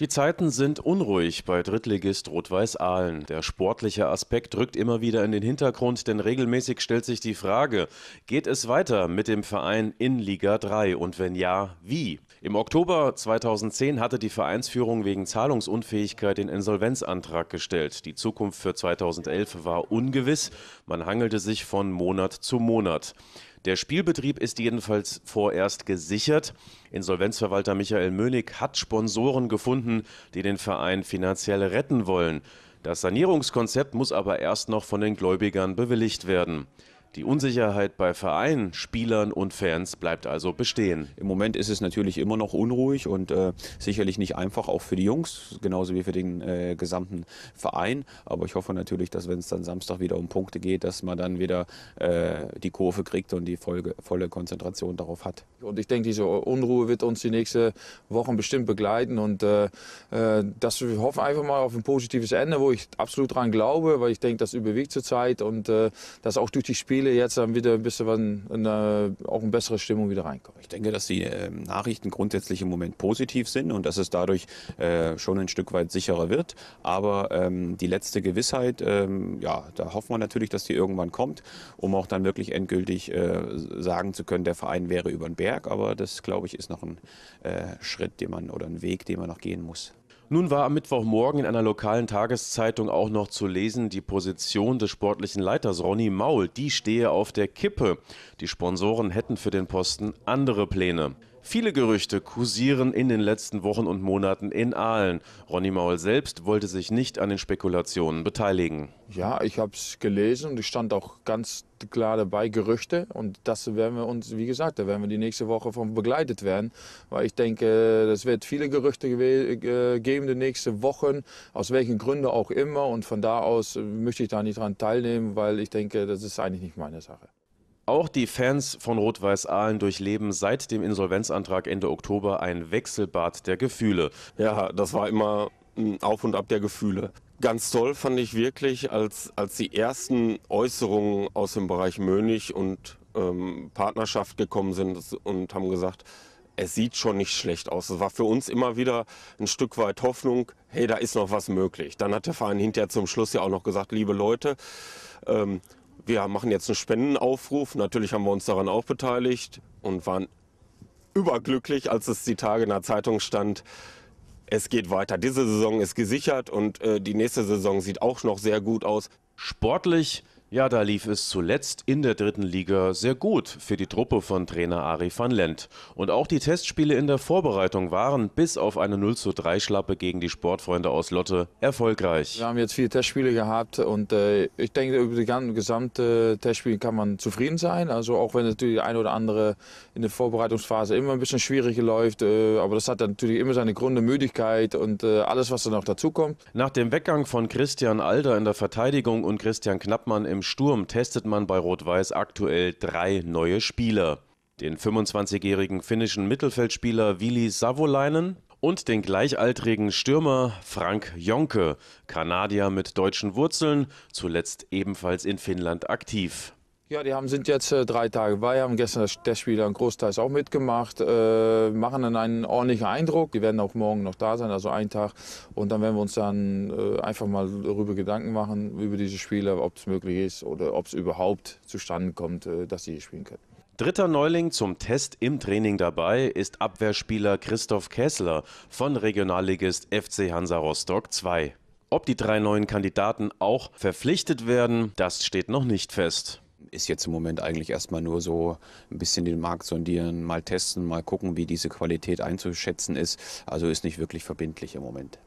Die Zeiten sind unruhig bei Drittligist Rot-Weiß Aalen. Der sportliche Aspekt rückt immer wieder in den Hintergrund, denn regelmäßig stellt sich die Frage, geht es weiter mit dem Verein in Liga 3 und wenn ja, wie? Im Oktober 2010 hatte die Vereinsführung wegen Zahlungsunfähigkeit den Insolvenzantrag gestellt. Die Zukunft für 2011 war ungewiss, man hangelte sich von Monat zu Monat. Der Spielbetrieb ist jedenfalls vorerst gesichert. Insolvenzverwalter Michael Mönig hat Sponsoren gefunden, die den Verein finanziell retten wollen. Das Sanierungskonzept muss aber erst noch von den Gläubigern bewilligt werden. Die Unsicherheit bei Vereinen, Spielern und Fans bleibt also bestehen. Im Moment ist es natürlich immer noch unruhig und äh, sicherlich nicht einfach, auch für die Jungs, genauso wie für den äh, gesamten Verein. Aber ich hoffe natürlich, dass wenn es dann Samstag wieder um Punkte geht, dass man dann wieder äh, die Kurve kriegt und die Folge, volle Konzentration darauf hat. Und ich denke, diese Unruhe wird uns die nächsten Wochen bestimmt begleiten und äh, äh, dass wir hoffen einfach mal auf ein positives Ende, wo ich absolut dran glaube, weil ich denke, das überwiegt zurzeit und äh, dass auch durch die Spiele Spiele jetzt dann wieder ein bisschen eine, auch eine bessere Stimmung wieder reinkommt. Ich denke, dass die äh, Nachrichten grundsätzlich im Moment positiv sind und dass es dadurch äh, schon ein Stück weit sicherer wird. Aber ähm, die letzte Gewissheit, ähm, ja, da hoffen wir natürlich, dass die irgendwann kommt, um auch dann wirklich endgültig äh, sagen zu können, der Verein wäre über den Berg. Aber das, glaube ich, ist noch ein äh, Schritt, den man oder ein Weg, den man noch gehen muss. Nun war am Mittwochmorgen in einer lokalen Tageszeitung auch noch zu lesen, die Position des sportlichen Leiters Ronny Maul, die stehe auf der Kippe. Die Sponsoren hätten für den Posten andere Pläne. Viele Gerüchte kursieren in den letzten Wochen und Monaten in Aalen. Ronny Maul selbst wollte sich nicht an den Spekulationen beteiligen. Ja, ich habe es gelesen und ich stand auch ganz klar dabei, Gerüchte. Und das werden wir uns, wie gesagt, da werden wir die nächste Woche von begleitet werden. Weil ich denke, es wird viele Gerüchte geben die nächsten Wochen, aus welchen Gründen auch immer. Und von da aus möchte ich da nicht dran teilnehmen, weil ich denke, das ist eigentlich nicht meine Sache. Auch die Fans von Rot-Weiß Aalen durchleben seit dem Insolvenzantrag Ende Oktober ein Wechselbad der Gefühle. Ja, das war immer ein Auf und Ab der Gefühle. Ganz toll fand ich wirklich, als, als die ersten Äußerungen aus dem Bereich Mönig und ähm, Partnerschaft gekommen sind und haben gesagt, es sieht schon nicht schlecht aus. Es war für uns immer wieder ein Stück weit Hoffnung, hey, da ist noch was möglich. Dann hat der Verein hinterher zum Schluss ja auch noch gesagt, liebe Leute, ähm, wir machen jetzt einen Spendenaufruf. Natürlich haben wir uns daran auch beteiligt und waren überglücklich, als es die Tage in der Zeitung stand. Es geht weiter. Diese Saison ist gesichert und äh, die nächste Saison sieht auch noch sehr gut aus. Sportlich ja, da lief es zuletzt in der dritten Liga sehr gut für die Truppe von Trainer Ari van Lent. Und auch die Testspiele in der Vorbereitung waren bis auf eine 0 zu 3 Schlappe gegen die Sportfreunde aus Lotte erfolgreich. Wir haben jetzt vier Testspiele gehabt und äh, ich denke, über die ganze gesamte Testspiele kann man zufrieden sein. Also auch wenn natürlich ein oder andere in der Vorbereitungsphase immer ein bisschen schwieriger läuft. Äh, aber das hat natürlich immer seine Gründe, Müdigkeit und äh, alles, was da noch dazu kommt. Nach dem Weggang von Christian Alder in der Verteidigung und Christian Knappmann im Sturm testet man bei Rot-Weiß aktuell drei neue Spieler. Den 25-jährigen finnischen Mittelfeldspieler Vili Savolainen und den gleichaltrigen Stürmer Frank Jonke, Kanadier mit deutschen Wurzeln, zuletzt ebenfalls in Finnland aktiv. Ja, die haben, sind jetzt äh, drei Tage bei, haben gestern das Testspiel ein Großteils auch mitgemacht, äh, machen dann einen ordentlichen Eindruck. Die werden auch morgen noch da sein, also ein Tag. Und dann werden wir uns dann äh, einfach mal darüber Gedanken machen, über diese Spiele, ob es möglich ist oder ob es überhaupt zustande kommt, äh, dass sie hier spielen können. Dritter Neuling zum Test im Training dabei ist Abwehrspieler Christoph Kessler von Regionalligist FC Hansa Rostock 2. Ob die drei neuen Kandidaten auch verpflichtet werden, das steht noch nicht fest ist jetzt im Moment eigentlich erstmal nur so ein bisschen den Markt sondieren, mal testen, mal gucken, wie diese Qualität einzuschätzen ist. Also ist nicht wirklich verbindlich im Moment.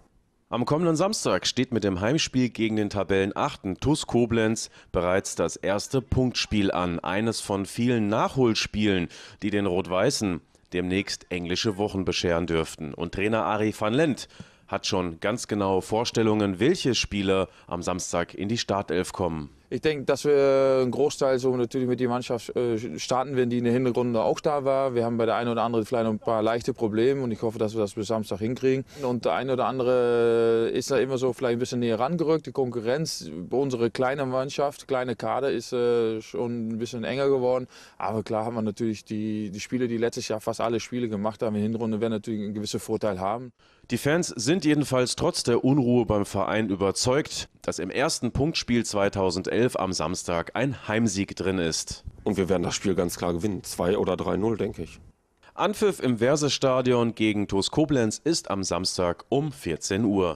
Am kommenden Samstag steht mit dem Heimspiel gegen den Tabellenachten TuS Koblenz bereits das erste Punktspiel an. Eines von vielen Nachholspielen, die den Rot-Weißen demnächst englische Wochen bescheren dürften. Und Trainer Ari van Lent hat schon ganz genaue Vorstellungen, welche Spieler am Samstag in die Startelf kommen. Ich denke, dass wir einen Großteil so natürlich mit der Mannschaft äh, starten werden, die in der Hinrunde auch da war. Wir haben bei der einen oder anderen vielleicht noch ein paar leichte Probleme und ich hoffe, dass wir das bis Samstag hinkriegen. Und der eine oder andere ist da immer so vielleicht ein bisschen näher rangerückt. Die Konkurrenz bei unserer kleinen Mannschaft, kleine Kader, ist äh, schon ein bisschen enger geworden. Aber klar haben wir natürlich die, die Spiele, die letztes Jahr fast alle Spiele gemacht haben in der Hinrunde, werden natürlich einen gewissen Vorteil haben. Die Fans sind jedenfalls trotz der Unruhe beim Verein überzeugt, dass im ersten Punktspiel 2011 am Samstag ein Heimsieg drin ist. Und wir werden das Spiel ganz klar gewinnen. 2 oder 3-0, denke ich. Anpfiff im Versestadion gegen TuS Koblenz ist am Samstag um 14 Uhr.